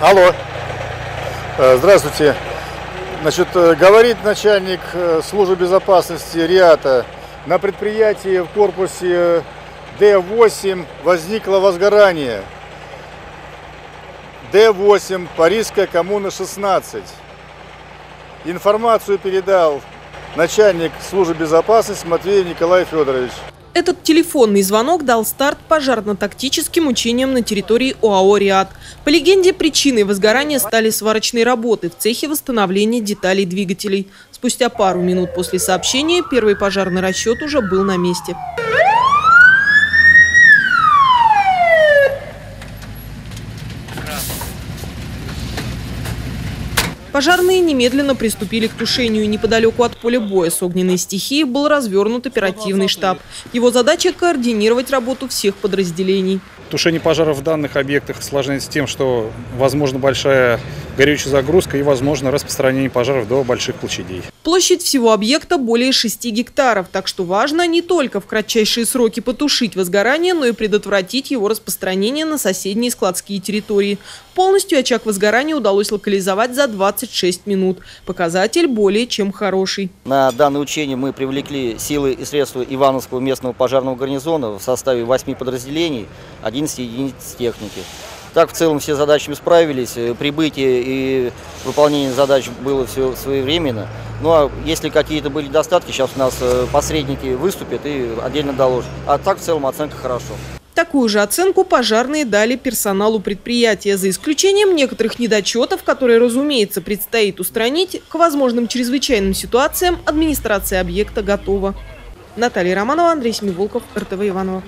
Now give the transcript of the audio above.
Алло. Э, Здравствуйте. Значит, э, говорит начальник э, службы безопасности РИАТа, на предприятии в корпусе Д8 возникло возгорание. Д8, Парижская коммуна 16. Информацию передал начальник службы безопасности Матвей Николай Федорович. Этот телефонный звонок дал старт пожарно-тактическим учениям на территории ОАО «Риад». По легенде, причиной возгорания стали сварочные работы в цехе восстановления деталей двигателей. Спустя пару минут после сообщения первый пожарный расчет уже был на месте. Пожарные немедленно приступили к тушению. Неподалеку от поля боя с огненной стихией был развернут оперативный штаб. Его задача – координировать работу всех подразделений. Тушение пожаров в данных объектах осложняется тем, что возможно большая горючая загрузка и возможно распространение пожаров до больших площадей. Площадь всего объекта более 6 гектаров, так что важно не только в кратчайшие сроки потушить возгорание, но и предотвратить его распространение на соседние складские территории. Полностью очаг возгорания удалось локализовать за 26 минут. Показатель более чем хороший. На данное учение мы привлекли силы и средства Ивановского местного пожарного гарнизона в составе 8 подразделений, 11 единиц техники. Так в целом все задачами справились, э, прибытие и выполнение задач было все своевременно. Ну а если какие-то были недостатки, сейчас у нас э, посредники выступят и отдельно доложат. А так в целом оценка хорошо. Такую же оценку пожарные дали персоналу предприятия, за исключением некоторых недочетов, которые, разумеется, предстоит устранить. К возможным чрезвычайным ситуациям администрация объекта готова. Наталья Романова, Андрей Семиволков, РТВ Иванова.